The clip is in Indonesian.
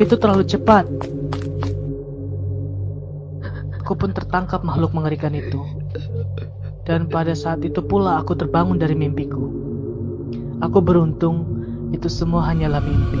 Itu terlalu cepat. Aku pun tertangkap makhluk mengerikan itu. Dan pada saat itu pula aku terbangun dari mimpiku. Aku beruntung itu semua hanyalah mimpi.